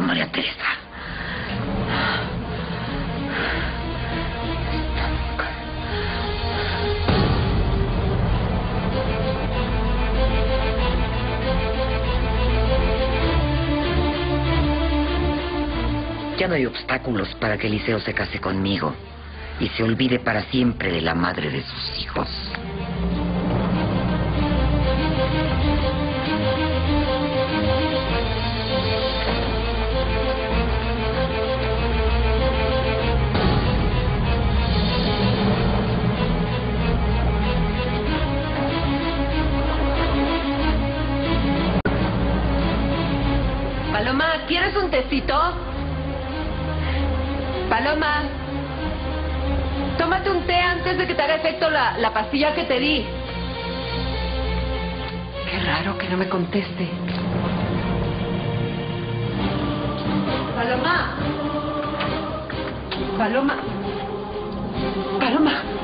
María Teresa. Ya no hay obstáculos para que Eliseo se case conmigo y se olvide para siempre de la madre de sus hijos. Paloma, ¿quieres un tecito? Paloma, tómate un té antes de que te haga efecto la, la pastilla que te di. Qué raro que no me conteste. Paloma. Paloma. Paloma.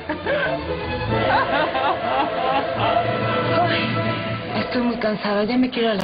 Cansada, ya me quiero la...